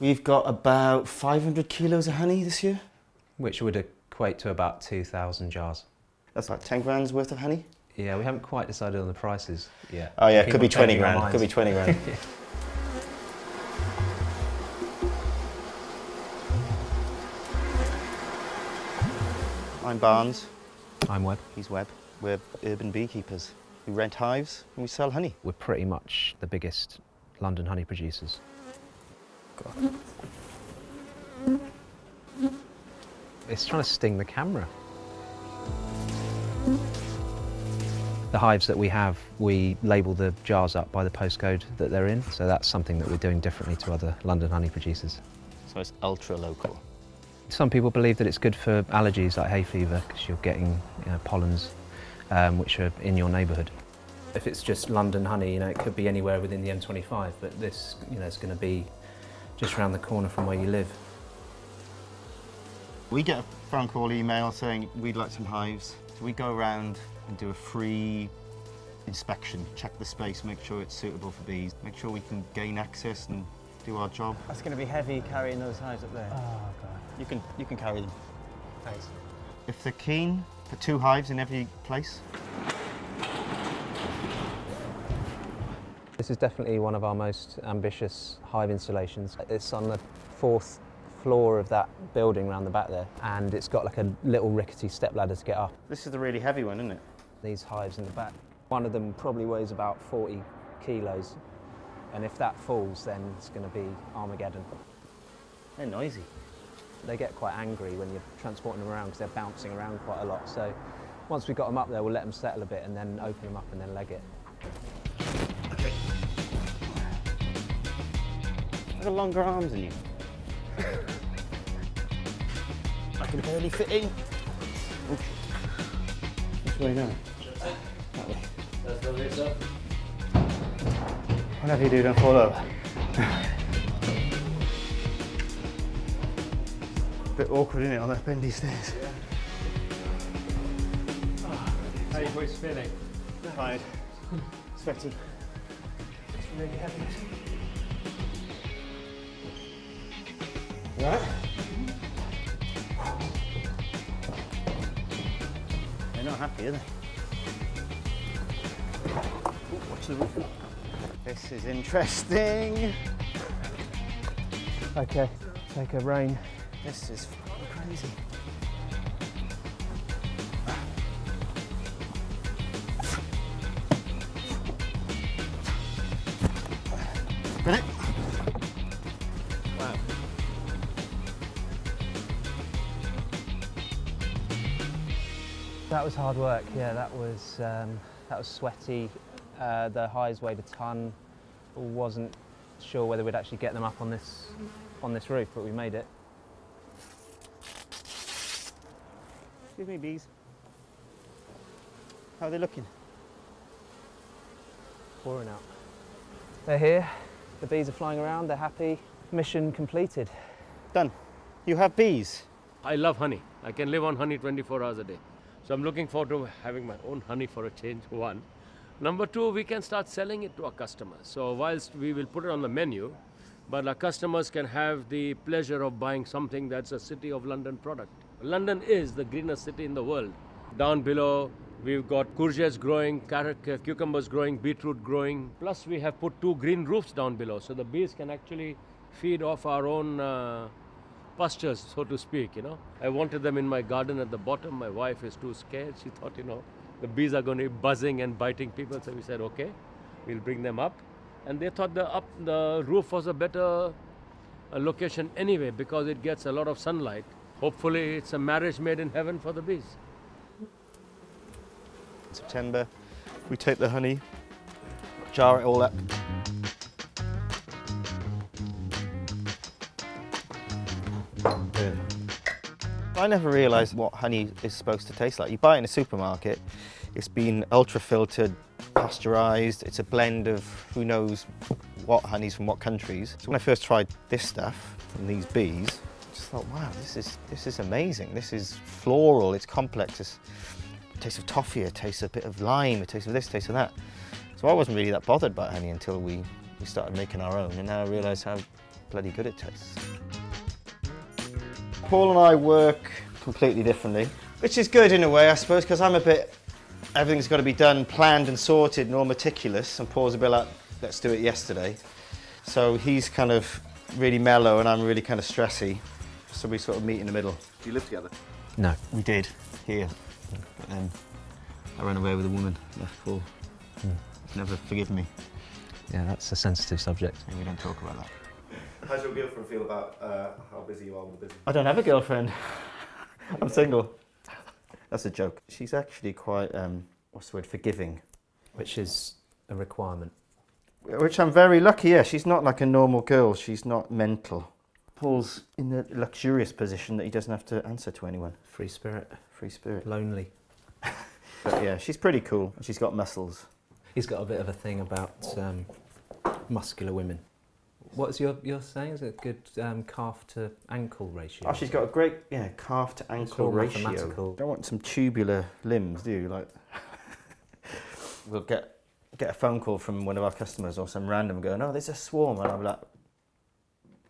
We've got about 500 kilos of honey this year. Which would equate to about 2,000 jars. That's like 10 grand's worth of honey. Yeah, we haven't quite decided on the prices yet. Oh yeah, Keep could be on 20 changing our grand. Could be 20 grand. I'm Barnes. I'm Webb. He's Webb. We're urban beekeepers. We rent hives and we sell honey. We're pretty much the biggest London honey producers. It's trying to sting the camera. The hives that we have, we label the jars up by the postcode that they're in, so that's something that we're doing differently to other London honey producers. So it's ultra local. Some people believe that it's good for allergies like hay fever because you're getting you know, pollens um, which are in your neighbourhood. If it's just London honey, you know, it could be anywhere within the M25, but this, you know, is going to be just around the corner from where you live. We get a phone call, email saying we'd like some hives. So we go around and do a free inspection, check the space, make sure it's suitable for bees, make sure we can gain access and do our job. That's going to be heavy carrying those hives up there. Oh, God. You can, you can carry them. Thanks. If they're keen for two hives in every place, This is definitely one of our most ambitious hive installations. It's on the fourth floor of that building around the back there, and it's got like a little rickety step ladder to get up. this is the really heavy one, isn't it? These hives in the back. One of them probably weighs about 40 kilos, and if that falls, then it's going to be Armageddon. They're noisy. They get quite angry when you're transporting them around because they're bouncing around quite a lot. So once we've got them up there, we'll let them settle a bit and then open them up and then leg it. I've got longer arms than you. I can barely fit in. Oh, shit. Which way now? That way. Whatever you do, don't fall over. Bit awkward, isn't it, on that bendy stairs? How are you boys feeling? Tired. Sweaty. It's really heavy. Right? They're not happy, are they? Ooh, watch the roof. This is interesting. Okay, take a rain. This is crazy. That was hard work. Yeah, that was um, that was sweaty. Uh, the highs weighed a ton. Wasn't sure whether we'd actually get them up on this on this roof, but we made it. Excuse me, bees. How are they looking? Pouring out. They're here. The bees are flying around. They're happy. Mission completed. Done. You have bees. I love honey. I can live on honey 24 hours a day. So I'm looking forward to having my own honey for a change, one. Number two, we can start selling it to our customers. So whilst we will put it on the menu, but our customers can have the pleasure of buying something that's a City of London product. London is the greenest city in the world. Down below, we've got courgettes growing, carrot, uh, cucumbers growing, beetroot growing. Plus, we have put two green roofs down below, so the bees can actually feed off our own uh, pastures, so to speak, you know. I wanted them in my garden at the bottom. My wife is too scared. She thought, you know, the bees are going to be buzzing and biting people. So we said, okay, we'll bring them up. And they thought the up the roof was a better uh, location anyway because it gets a lot of sunlight. Hopefully, it's a marriage made in heaven for the bees. In September, we take the honey, jar it all up. I never realised what honey is supposed to taste like. You buy it in a supermarket, it's been ultra filtered, pasteurised, it's a blend of who knows what honeys from what countries. So when I first tried this stuff from these bees, I just thought, wow, this is, this is amazing. This is floral, it's complex, it's a taste of toffee, it tastes a bit of lime, it tastes of this, a taste of that. So I wasn't really that bothered about honey until we, we started making our own, and now I realise how bloody good it tastes. Paul and I work completely differently, which is good in a way, I suppose, because I'm a bit, everything's got to be done, planned and sorted and all meticulous, and Paul's a bit like, let's do it yesterday. So he's kind of really mellow and I'm really kind of stressy. So we sort of meet in the middle. Do you live together? No. We did, here. But then I ran away with a woman, left Paul. He's never forgiven me. Yeah, that's a sensitive subject. And we don't talk about that. How's your girlfriend feel about uh, how busy you are with the business? I don't have a girlfriend. I'm single. That's a joke. She's actually quite, um, what's the word, forgiving. Which is a requirement. Which I'm very lucky, yeah. She's not like a normal girl. She's not mental. Paul's in the luxurious position that he doesn't have to answer to anyone. Free spirit. Free spirit. Lonely. But yeah, she's pretty cool. She's got muscles. He's got a bit of a thing about um, muscular women. What's your, your saying? Is it a good um, calf to ankle ratio? Oh, she's got a great, yeah, calf to ankle ratio. mathematical. Don't want some tubular limbs, do you? Like, we'll get get a phone call from one of our customers or some random going, oh, there's a swarm, and I'm like,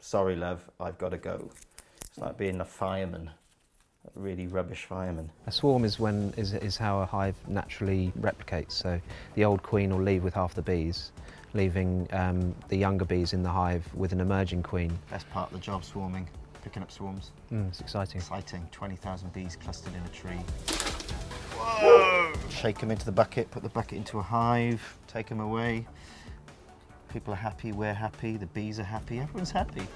sorry, love, I've got to go. It's like being a fireman, a really rubbish fireman. A swarm is when is, is how a hive naturally replicates. So the old queen will leave with half the bees, leaving um, the younger bees in the hive with an emerging queen. Best part of the job, swarming, picking up swarms. Mm, it's exciting. Exciting, 20,000 bees clustered in a tree. Whoa! Shake them into the bucket, put the bucket into a hive, take them away. People are happy, we're happy, the bees are happy, everyone's happy.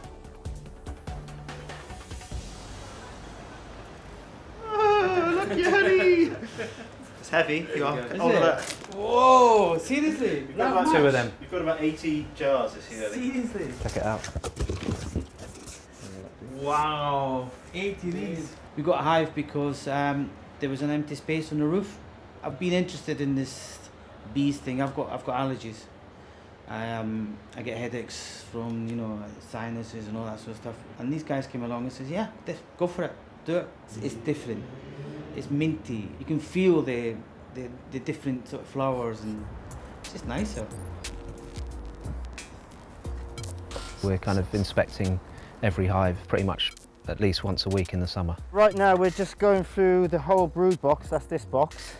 Oh, look, your honey! It's heavy, you are. Is Oh, it? look. Whoa, seriously? You've got That about much? Two of them. You've got about 80 jars this year. Seriously? Check it out. Wow, 80 these. We got a hive because um, there was an empty space on the roof. I've been interested in this bees thing. I've got I've got allergies. I um I get headaches from you know sinuses and all that sort of stuff. And these guys came along and says, yeah, go for it, do it. It's, it's different. It's minty. You can feel the, the the different sort of flowers and it's just nicer. We're kind of inspecting every hive pretty much at least once a week in the summer. Right now we're just going through the whole brood box, that's this box,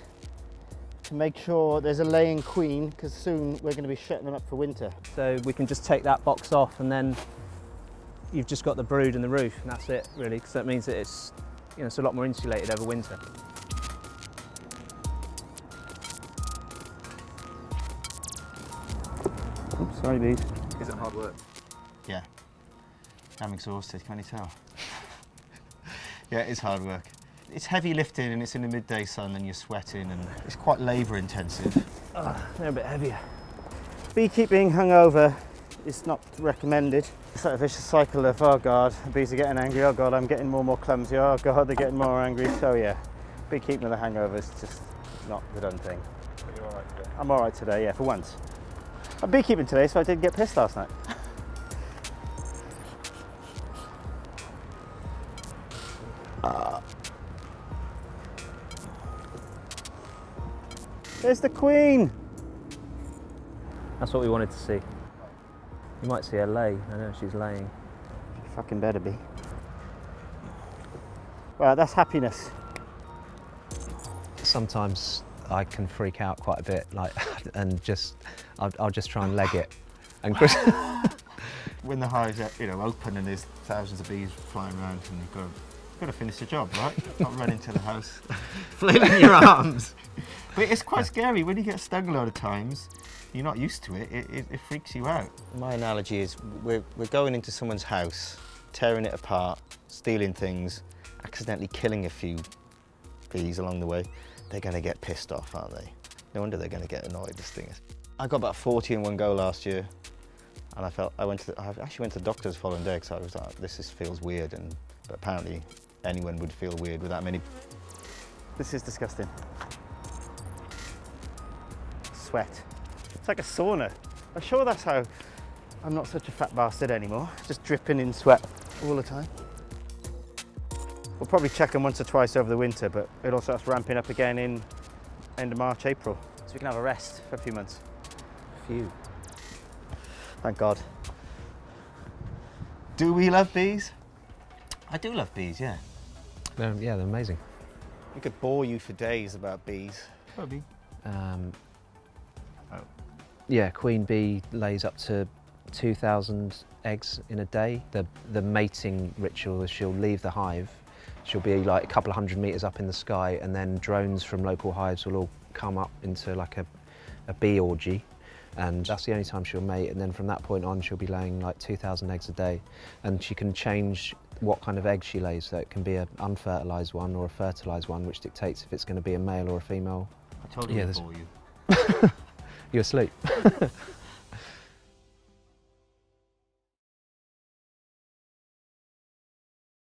to make sure there's a laying queen because soon we're going to be shutting them up for winter. So we can just take that box off and then you've just got the brood and the roof and that's it really because that means that it's you know it's a lot more insulated over winter. Oops, sorry bees. Is it hard work? Yeah, I'm exhausted, can you tell? yeah, it's hard work. It's heavy lifting and it's in the midday sun and you're sweating and it's quite labour intensive. Ah, they're a bit heavier. Beekeeping hungover is not recommended. It's like a vicious cycle of, oh God, the bees are getting angry, oh God, I'm getting more and more clumsy, oh God, they're getting more angry. So yeah, beekeeping with a hangover is just not the done thing. But you're all right today. I'm all right today, yeah, for once. I'm beekeeping today, so I didn't get pissed last night. Ah. There's the queen. That's what we wanted to see. You might see her lay. I know she's laying. Fucking better be. Well, that's happiness. Sometimes I can freak out quite a bit, like, and just I'll, I'll just try and leg it. And Chris, When the hive's uh, you know open and there's thousands of bees flying around, and you've got to, got to finish the job, right? Not run into the house, flailing your arms. But it's quite scary when you get stung a lot of times. You're not used to it. It, it, it freaks you out. My analogy is we're, we're going into someone's house, tearing it apart, stealing things, accidentally killing a few bees along the way. They're going to get pissed off, aren't they? No wonder they're going to get annoyed. This thing is. I got about 40 in one go last year, and I felt I went to the, I actually went to the doctor's the following day because I was like, this is, feels weird, and but apparently anyone would feel weird with that many. This is disgusting. Sweat. It's like a sauna. I'm sure that's how I'm not such a fat bastard anymore. Just dripping in sweat all the time. We'll probably check them once or twice over the winter, but it all starts ramping up again in end of March, April. So we can have a rest for a few months. Phew. Thank God. Do we love bees? I do love bees, yeah. They're, yeah, they're amazing. We could bore you for days about bees. Maybe. Um, Oh. Yeah, queen bee lays up to 2,000 eggs in a day. The, the mating ritual is she'll leave the hive, she'll be like a couple of hundred metres up in the sky, and then drones from local hives will all come up into like a, a bee orgy. And that's the only time she'll mate. And then from that point on, she'll be laying like 2,000 eggs a day. And she can change what kind of egg she lays. So it can be an unfertilised one or a fertilised one, which dictates if it's going to be a male or a female I told Yeah, you there's- to you. You're asleep.